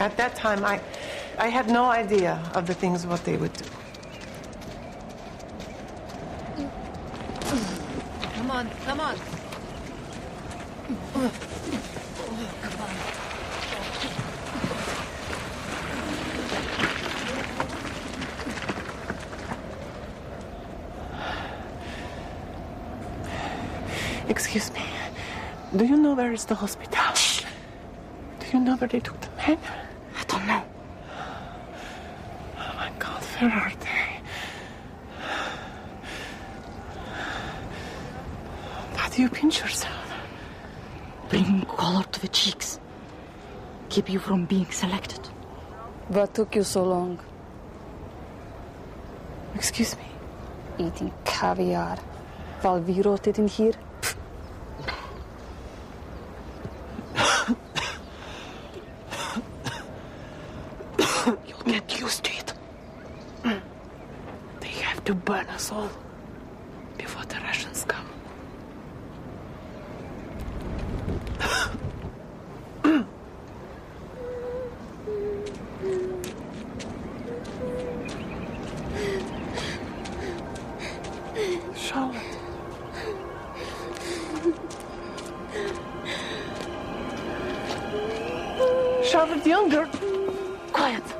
At that time, I, I had no idea of the things what they would do. Come on, come on. Excuse me. Do you know where is the hospital? Do you know where they took the men? I don't know. Oh my God, where are they? How do you pinch yourself? Bring color to the cheeks. Keep you from being selected. What took you so long? Excuse me. Eating caviar while we rotated You'll get used to it. They have to burn us all before the Russians come. Charlotte. Charlotte, young girl. Quiet.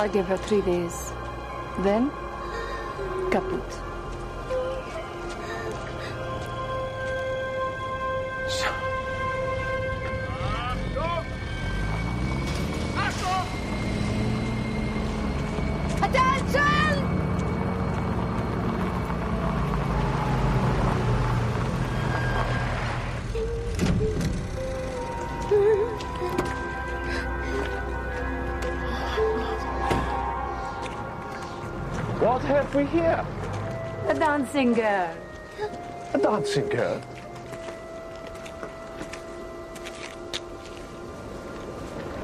I gave her three days. Then, kaput. Attention! What have we here? A dancing girl. A dancing girl.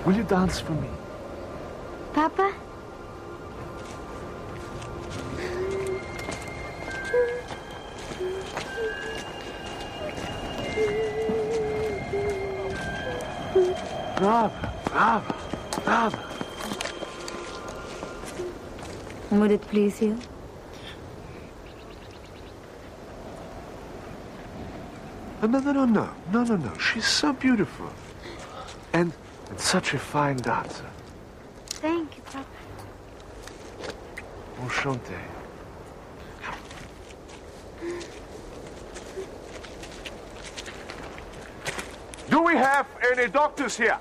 Will you dance for me? Papa? Bravo, bravo, bravo. Would it please you? No, no, no, no, no, no, no, no. She's so beautiful. And, and such a fine dancer. Thank you, Papa. Enchanté. Do we have any doctors here?